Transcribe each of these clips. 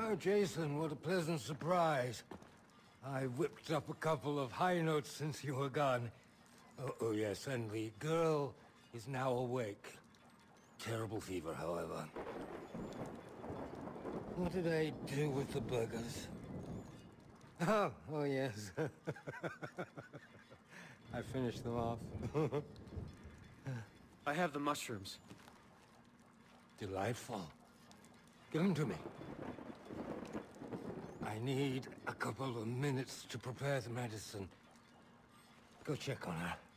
Oh, Jason, what a pleasant surprise. I whipped up a couple of high notes since you were gone. Oh, oh yes, and the girl is now awake. Terrible fever, however. What did I do with the burgers? Oh, oh yes. I finished them off. I have the mushrooms. Delightful. Give them to me. I need a couple of minutes to prepare the medicine. Go check on her.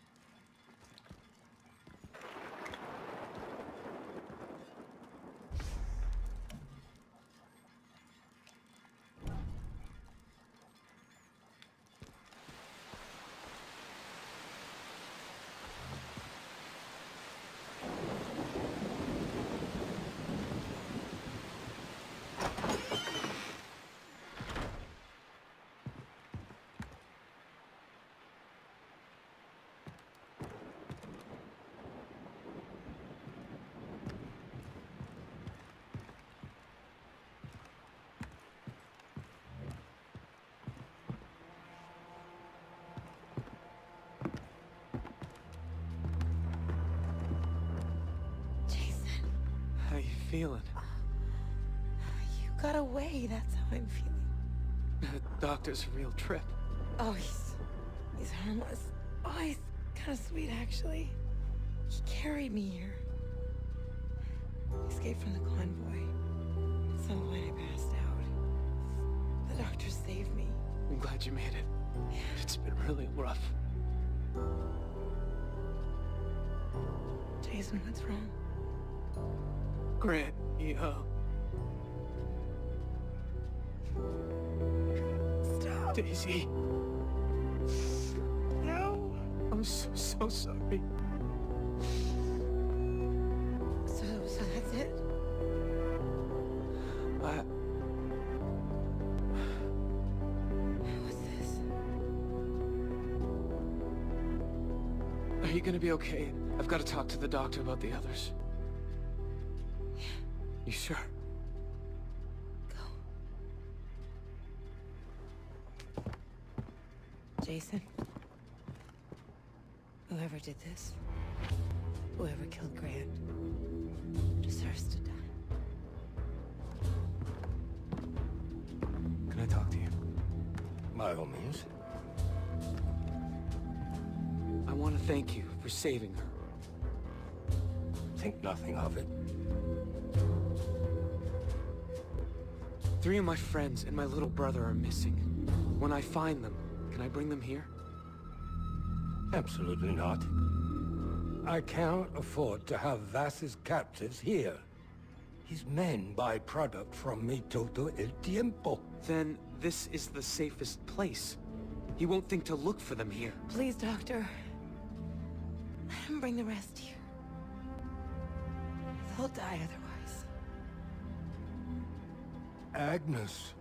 Feeling? you got away. That's how I'm feeling. The doctor's a real trip. Oh, he's he's harmless. Oh, he's kind of sweet, actually. He carried me here. I escaped from the convoy. At some point, I passed out. The doctor saved me. I'm glad you made it. It's been really rough. Jason, what's wrong? Grant, you, uh, Stop. Daisy, No. I'm so, so sorry. So, so that's it? I, What's this? are you gonna be okay? I've got to talk to the doctor about the others. You sure? Go. Jason. Whoever did this, whoever killed Grant, deserves to die. Can I talk to you? By all means. I want to thank you for saving her. Think nothing of it. Three of my friends and my little brother are missing. When I find them, can I bring them here? Absolutely not. I cannot afford to have Vaas's captives here. His men buy product from me todo el tiempo. Then this is the safest place. He won't think to look for them here. Please, Doctor. Let him bring the rest here. They'll die otherwise. Agnes.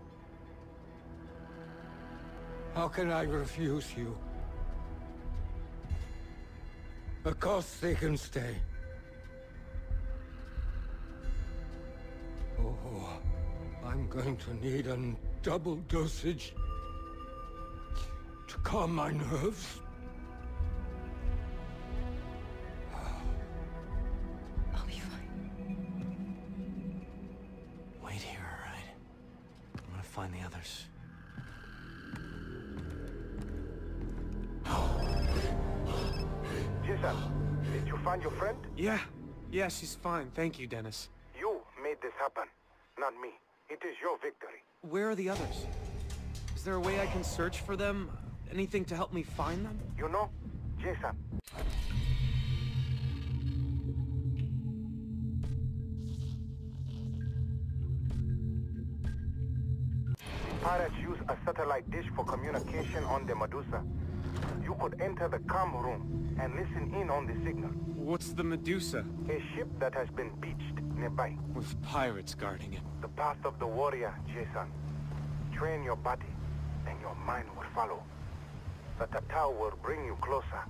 How can I refuse you? Of course they can stay. Oh, I'm going to need a double dosage to calm my nerves. Yeah, she's fine. Thank you, Dennis. You made this happen, not me. It is your victory. Where are the others? Is there a way I can search for them? Anything to help me find them? You know, Jason, pirates use a satellite dish for communication on the Medusa. You could enter the com room and listen in on the signal. What's the Medusa? A ship that has been beached nearby. With pirates guarding it. The path of the warrior, Jason. Train your body, and your mind will follow. The Tatau will bring you closer.